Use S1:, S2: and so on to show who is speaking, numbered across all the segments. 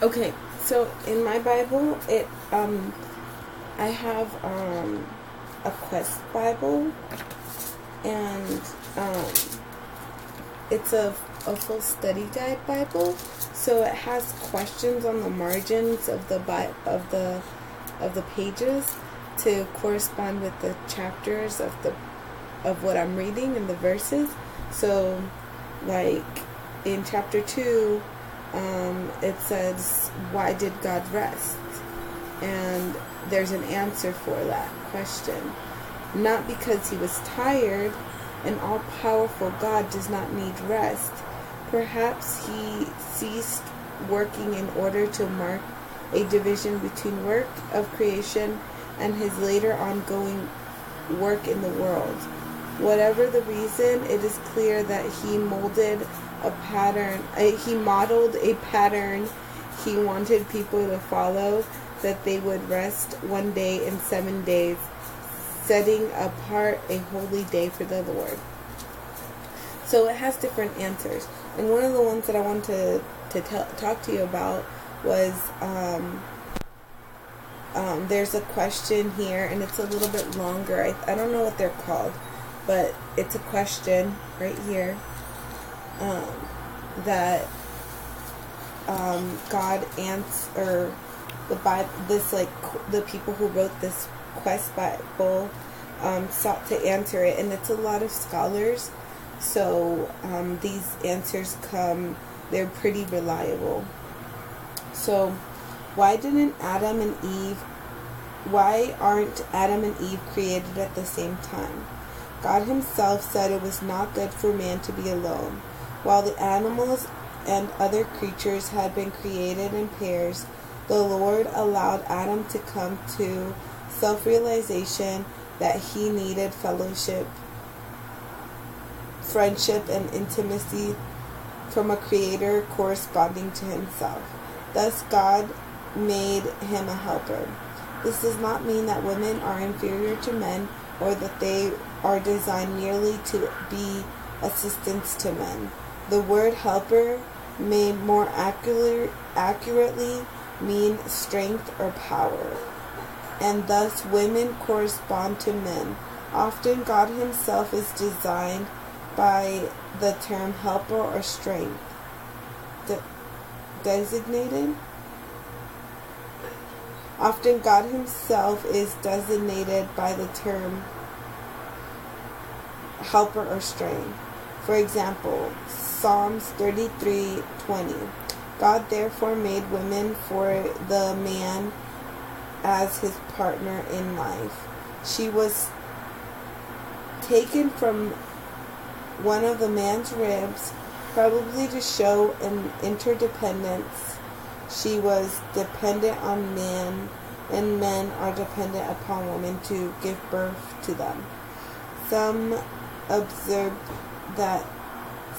S1: Okay, so in my Bible, it um, I have um, a Quest Bible, and um, it's a a full study guide Bible. So it has questions on the margins of the bi- of the of the pages to correspond with the chapters of the of what I'm reading and the verses. So, like in chapter two um, it says, Why did God rest? And there's an answer for that question. Not because he was tired, an all powerful God does not need rest. Perhaps he ceased working in order to mark a division between work of creation and his later ongoing work in the world. Whatever the reason, it is clear that he molded a pattern. He modeled a pattern he wanted people to follow that they would rest one day in seven days, setting apart a holy day for the Lord. So it has different answers. And one of the ones that I want to, to talk to you about was um, um, there's a question here, and it's a little bit longer. I, I don't know what they're called, but it's a question right here um, that um, God answer the Bible. This like the people who wrote this Quest Bible um, sought to answer it, and it's a lot of scholars. So um, these answers come; they're pretty reliable. So, why didn't Adam and Eve? Why aren't Adam and Eve created at the same time? God Himself said it was not good for man to be alone. While the animals and other creatures had been created in pairs, the Lord allowed Adam to come to self realization that he needed fellowship, friendship, and intimacy from a creator corresponding to himself. Thus, God made him a helper. This does not mean that women are inferior to men or that they are designed merely to be assistants to men. The word helper may more accurate, accurately mean strength or power, and thus women correspond to men. Often, God Himself is designed by the term helper or strength. De- designated? Often, God Himself is designated by the term helper or strength. For example, Psalms 33:20. God therefore made women for the man as his partner in life. She was taken from one of the man's ribs, probably to show an interdependence. She was dependent on man, and men are dependent upon women to give birth to them. Some observed that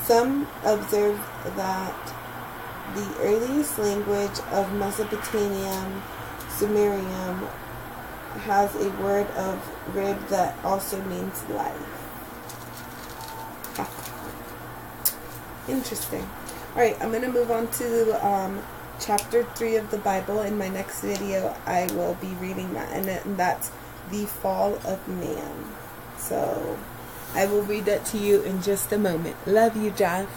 S1: some observe that the earliest language of Mesopotamian Sumerian has a word of rib that also means life. Interesting. Alright, I'm going to move on to um, chapter 3 of the Bible. In my next video, I will be reading that, and that's the fall of man. So. I will read that to you in just a moment. Love you, Jeff.